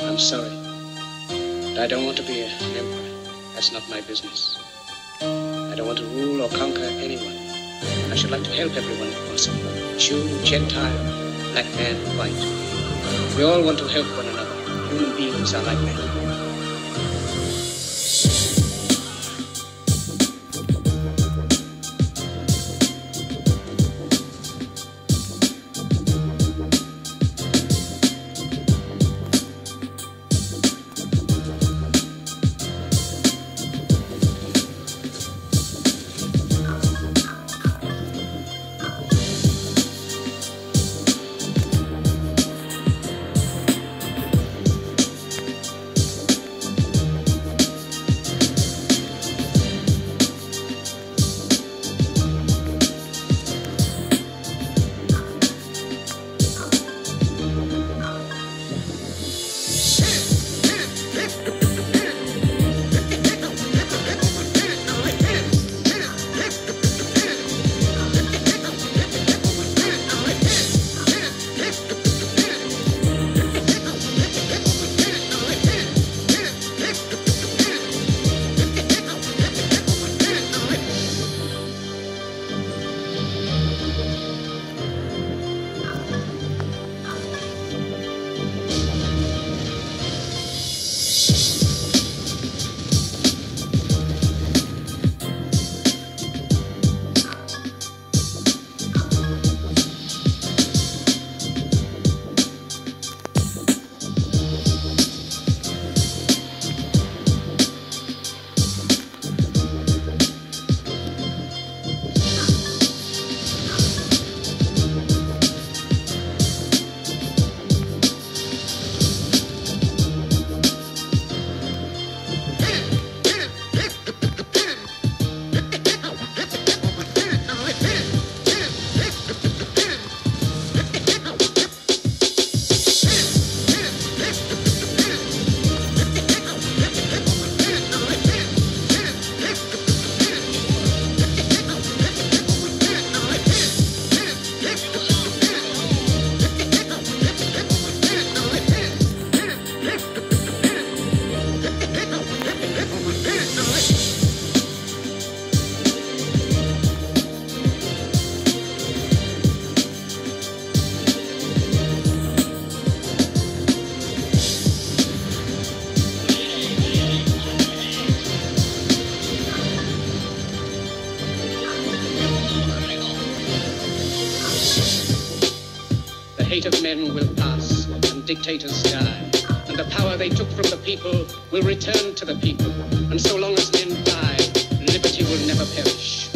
I'm sorry. But I don't want to be an emperor. That's not my business. I don't want to rule or conquer anyone. I should like to help everyone if possible. Jew, Gentile, black man, white. We all want to help one another. Human beings are like that. Hate of men will pass, and dictators die. And the power they took from the people will return to the people. And so long as men die, liberty will never perish.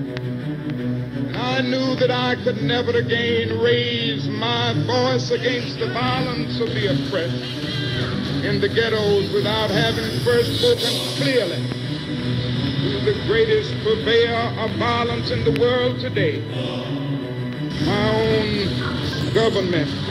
I knew that I could never again raise my voice against the violence of the oppressed in the ghettos without having first spoken clearly to the greatest purveyor of violence in the world today, my own government.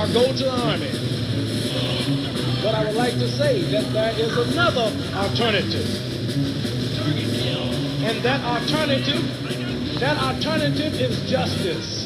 Or go to the army. But I would like to say that there is another alternative. And that alternative, that alternative is justice.